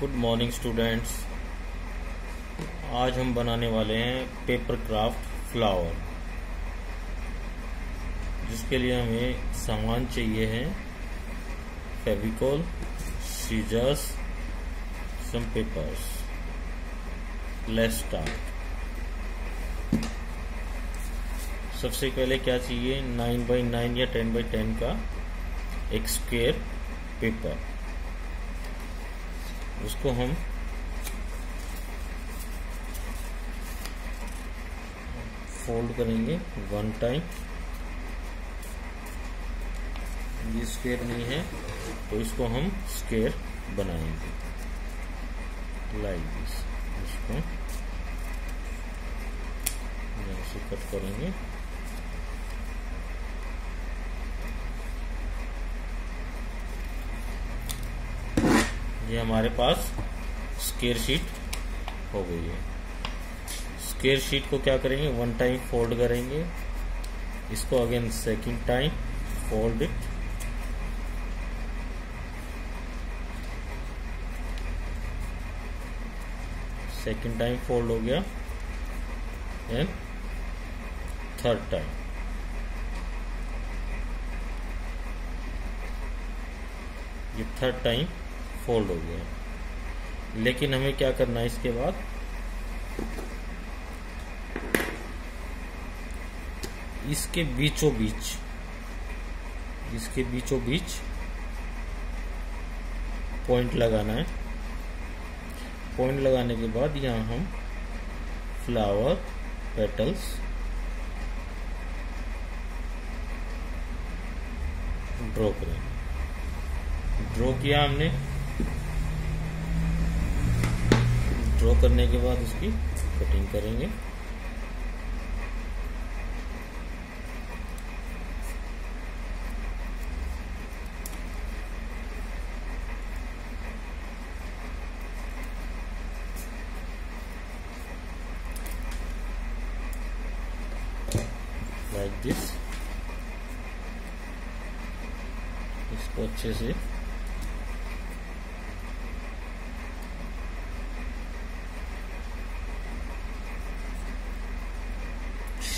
Good morning students. आज हम बनाने वाले हैं पेपर क्राफ्ट फ्लावर, जिसके लिए हमें सामान चाहिए है। Fevicol, scissors some papers let's start सबसे पहले क्या चाहिए? नाइन बाई नाइन या टेन बाई टेन का एक स्क्वेयर पेपर उसको हम फोल्ड करेंगे वन टाइम ये स्क्वेयर नहीं है तो इसको हम स्क्वेयर बनाएँगे। लाइक दिस इसको कट करेंगे। ये हमारे पास स्केयर शीट हो गई है। स्केयर शीट को क्या करेंगे? वन टाइम फोल्ड करेंगे। इसको again second time fold it second time fold हो गया। एंड थर्ड टाइम ये थर्ड टाइम फोल्ड हो गया। लेकिन हमें क्या करना है इसके बाद? इसके बीचों बीच, इसके बीचों बीच पॉइंट लगाना है। पॉइंट लगाने के बाद यहाँ हम फ्लावर पेटल्स ड्रॉ करेंगे। ड्रॉ किया हमने। ड्रॉ करने के बाद उसकी कटिंग करेंगे। लाइक दिस इसको अच्छे से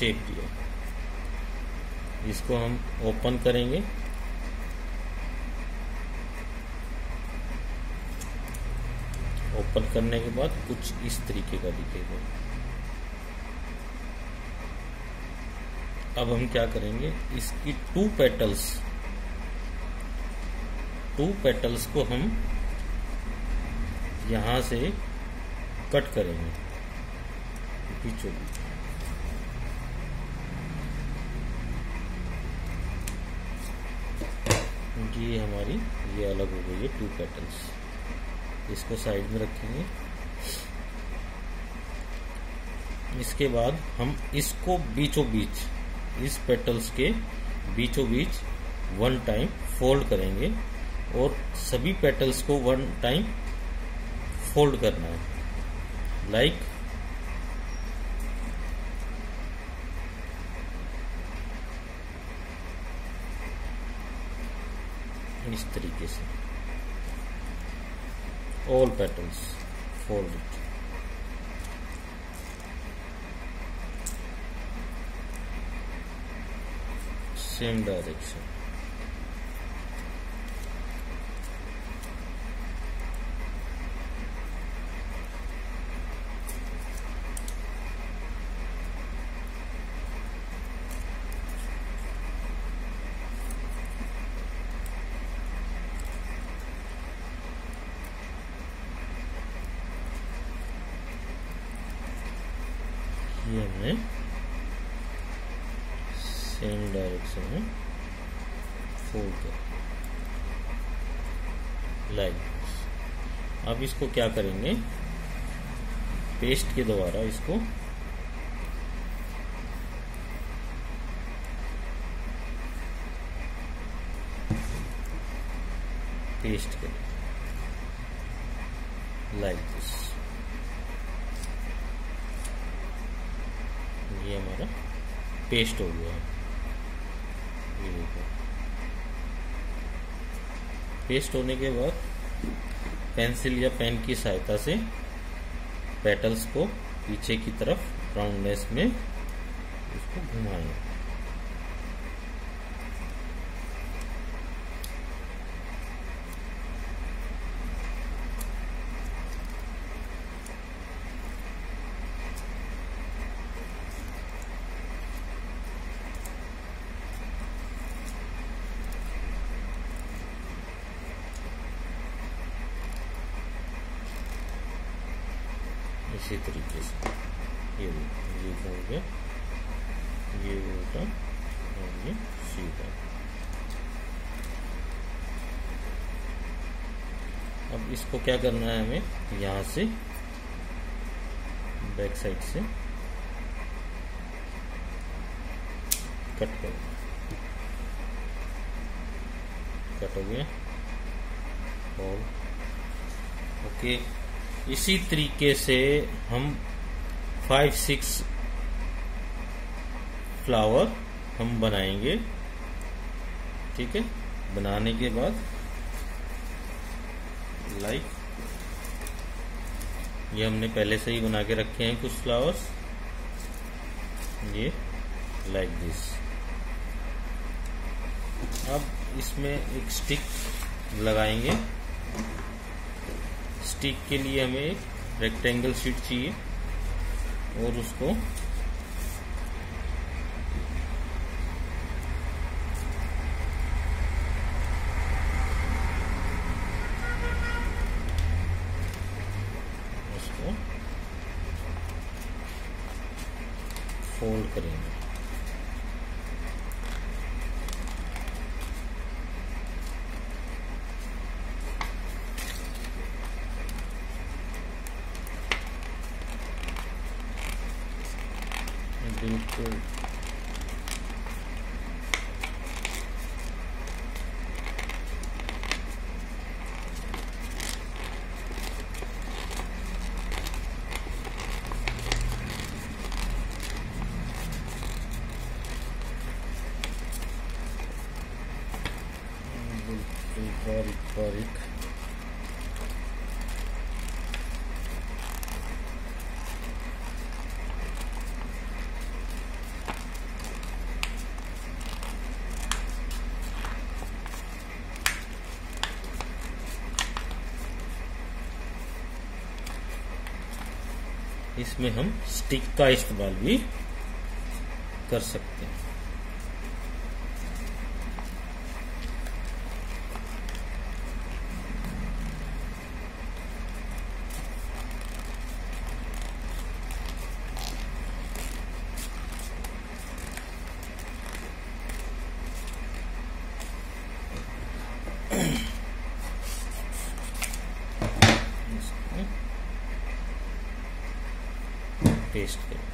शेप दिया इसको हम ओपन करेंगे। ओपन करने के बाद कुछ इस तरीके का दिखेगा। अब हम क्या करेंगे? इसकी टू पेटल्स टू पेटल्स को हम यहाँ से कट करेंगे। बीचों ये हमारी, ये अलग हो गई है टू पेटल्स इसको साइड में रखेंगे। इसके बाद हम इसको बीचों बीच इस पेटल्स के बीचों बीच वन टाइम फोल्ड करेंगे और सभी पेटल्स को वन टाइम फोल्ड करना है। लाइक इस तरीके से all petals fold same direction हमने सेम डायरेक्शन में फोल्ड कर लाइक अब इसको क्या करेंगे? पेस्ट के द्वारा इसको पेस्ट करें। लाइक दिस ये हमारा पेस्ट हो गया देखो। पेस्ट होने के बाद पेंसिल या पेन की सहायता से पेटल्स को पीछे की तरफ़ राउंडनेस में इसको घुमाएँ। इसी तरीके से। ये ये हो गया। ये उल्टा और ये सीधा अब इसको क्या करना है हमें? यहाँ से, बैक साइड से कट कर। कट हो गया। और, ओके। इसी तरीके से हम फाइव सिक्स फ्लावर हम बनाएँगे। ठीक है? बनाने के बाद लाइक ये हमने पहले से ही बना के रखे हैं कुछ फ्लावर्स ये लाइक दिस अब इसमें एक स्टिक लगाएँगे। स्टिक के लिए हमें एक रेक्टेंगल शीट चाहिए और उसको be improved. Uh, इसमें हम स्टिक का इस्तेमाल भी कर सकते हैं इसको पेस्ट करें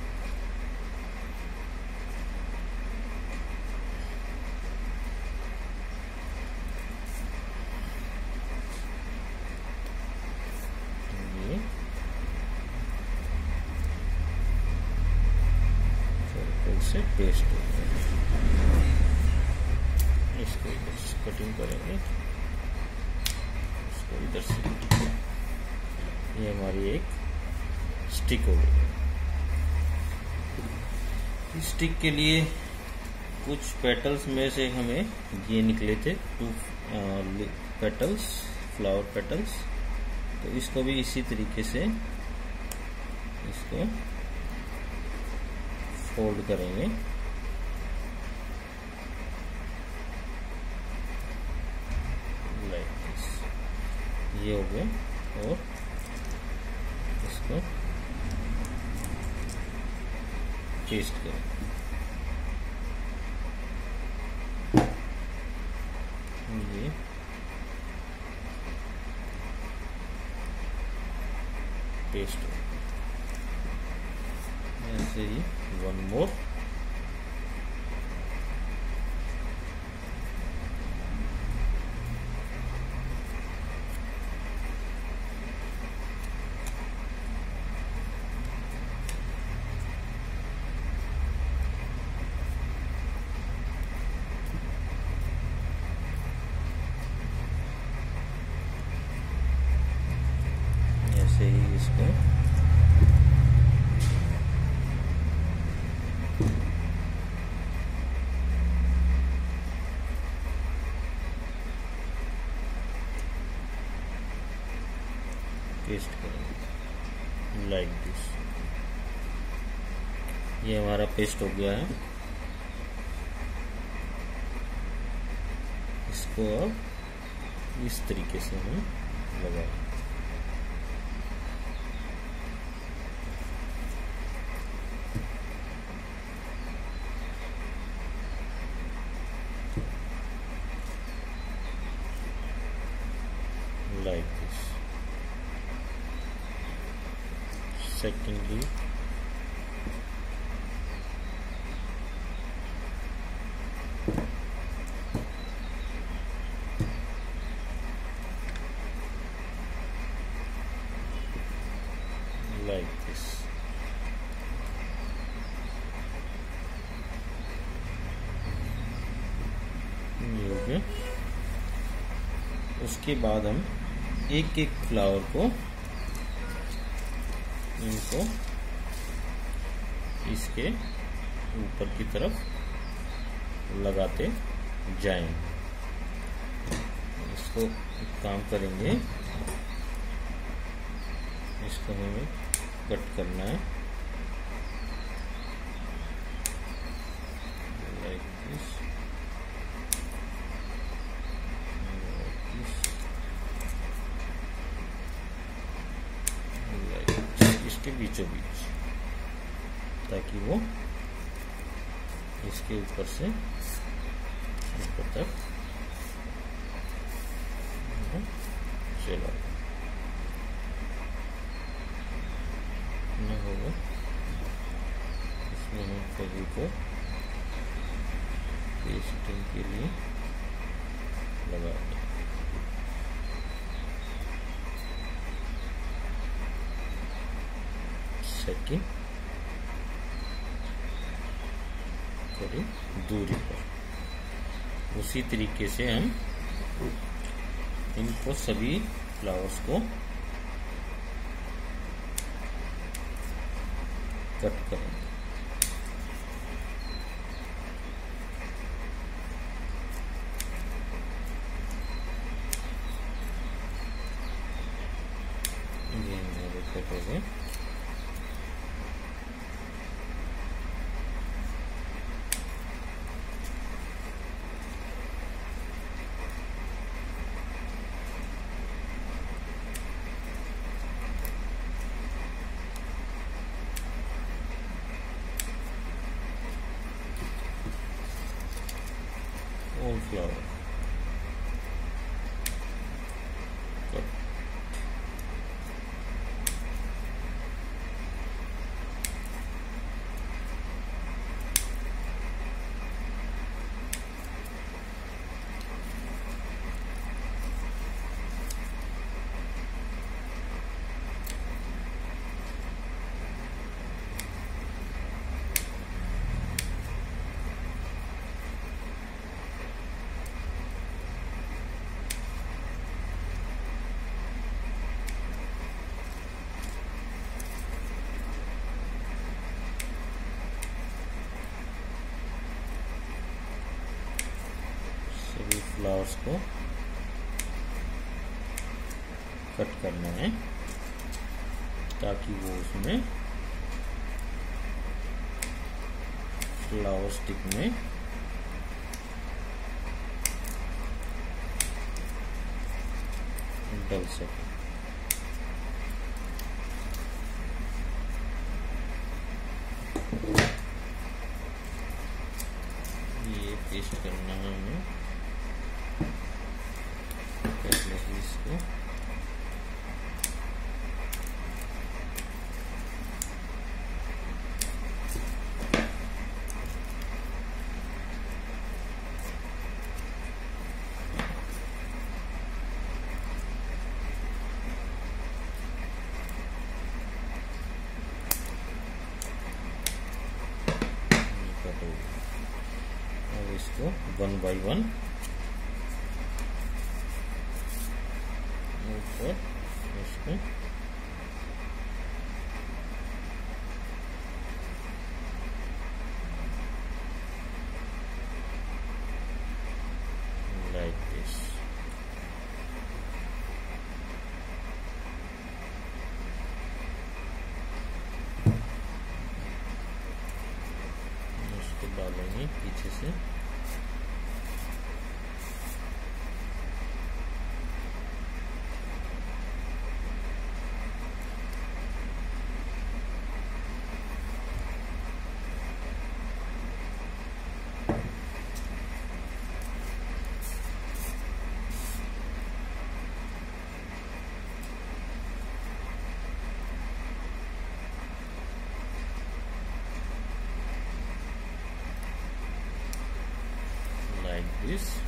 ये सर्कल से पेस्ट हो गया इसको इधर से कटिंग करेंगे इसको इधर से ये हमारी एक स्टिक हो गई स्टिक के लिए कुछ पेटल्स में से हमें ये निकले थे टू पेटल्स फ्लावर पेटल्स तो इसको भी इसी तरीके से इसको फोल्ड करेंगे। लाइक दिस ये हो गया और इसको पेस्ट करें ये पेस्ट ऐसे ही वन मोर ऐसे ही इसको पेस्ट करेंगे लाइक दिस ये हमारा पेस्ट हो गया है। इसको अब इस तरीके से हम लगाएँगे like this secondly like this. बाद हम एक एक फ्लावर को इनको इसके ऊपर की तरफ़ लगाते जाएँगे इसको एक काम करेंगे। इसको हमें कट करना है like this. Like this. Like इसके बीचों बीच। ताकि वो इसके ऊपर से ऊपर तक चला न होगा इसमें हम कभी को पेस्टिंग के लिए लगा दें सेकेंड थोड़ी दूरी पर। उसी तरीके से हम इनको सभी फ्लावर्स को कट करेंगे। flow. फ्लावर्स को कट करना है ताकि वो उसमें फ्लावर स्टिक में डल सके ये पेस्ट करना है हमें पहले ही इसको वन बाई वन ऊपर डालेंगे पीछे से। this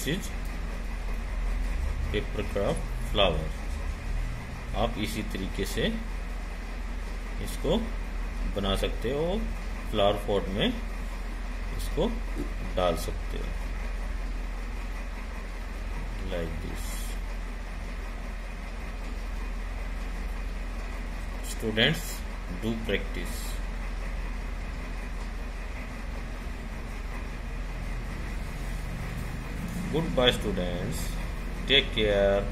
this is paper craft flower आप इसी तरीके से इसको बना सकते हो फ्लावर पॉट में इसको डाल सकते हो। Like this students do practice goodbye students. Take care